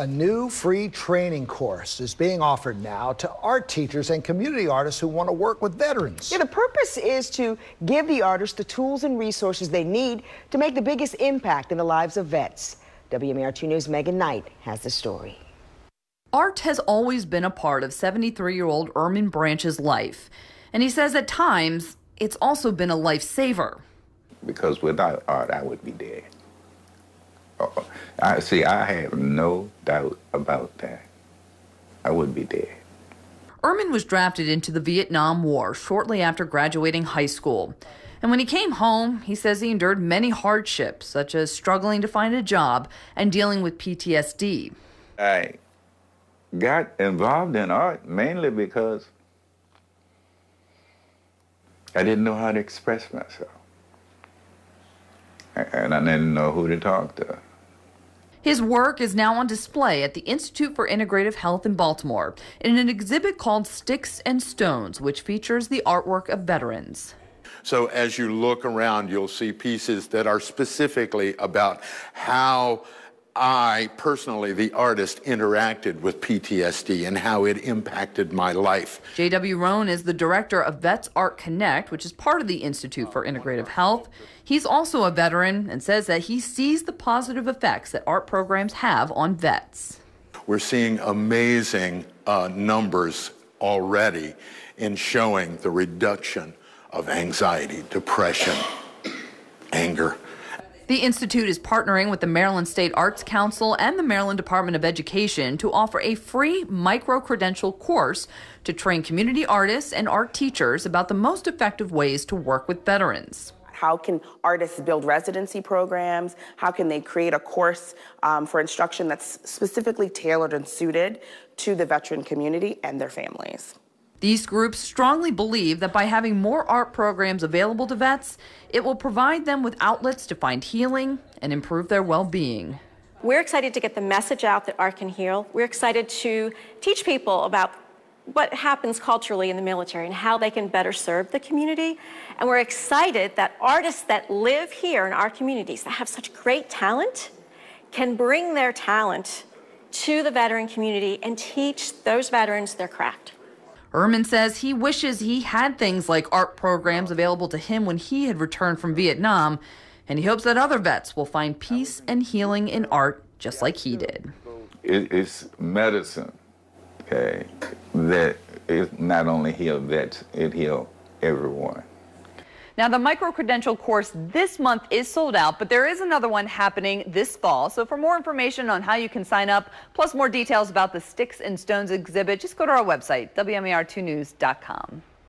A new free training course is being offered now to art teachers and community artists who want to work with veterans. Yeah, the purpose is to give the artists the tools and resources they need to make the biggest impact in the lives of vets. WMAR 2 News' Megan Knight has the story. Art has always been a part of 73 year old Ermin Branch's life. And he says at times it's also been a lifesaver. Because without art, I would be dead. Oh, I see. I have no doubt about that. I would be dead. Ermin was drafted into the Vietnam War shortly after graduating high school. And when he came home, he says he endured many hardships, such as struggling to find a job and dealing with PTSD. I got involved in art mainly because I didn't know how to express myself. And I didn't know who to talk to. His work is now on display at the Institute for Integrative Health in Baltimore in an exhibit called Sticks and Stones, which features the artwork of veterans. So as you look around, you'll see pieces that are specifically about how I personally, the artist, interacted with PTSD and how it impacted my life. J.W. Roan is the director of Vets Art Connect, which is part of the Institute for Integrative Health. He's also a veteran and says that he sees the positive effects that art programs have on vets. We're seeing amazing uh, numbers already in showing the reduction of anxiety, depression, anger the Institute is partnering with the Maryland State Arts Council and the Maryland Department of Education to offer a free micro credential course to train community artists and art teachers about the most effective ways to work with veterans. How can artists build residency programs? How can they create a course um, for instruction that's specifically tailored and suited to the veteran community and their families? These groups strongly believe that by having more art programs available to vets, it will provide them with outlets to find healing and improve their well being. We're excited to get the message out that art can heal. We're excited to teach people about what happens culturally in the military and how they can better serve the community. And we're excited that artists that live here in our communities that have such great talent can bring their talent to the veteran community and teach those veterans their craft. Ermin says he wishes he had things like art programs available to him when he had returned from Vietnam, and he hopes that other vets will find peace and healing in art just like he did. It's medicine, okay, that it not only heal vets, it heal everyone. Now, the micro credential course this month is sold out, but there is another one happening this fall. So, for more information on how you can sign up, plus more details about the Sticks and Stones exhibit, just go to our website, WMAR2news.com.